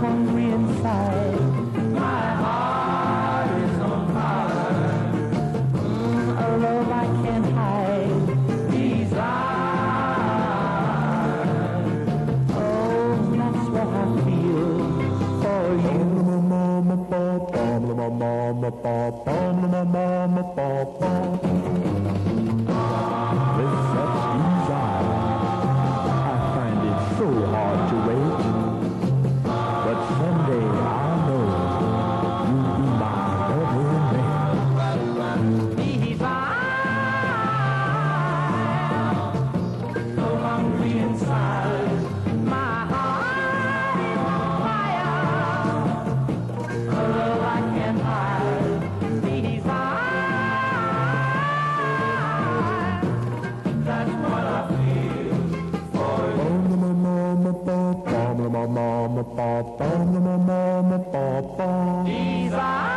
hungry inside. My heart is on fire. Mm, a love I can't hide. These eyes, oh, that's what I feel for you. With These eyes.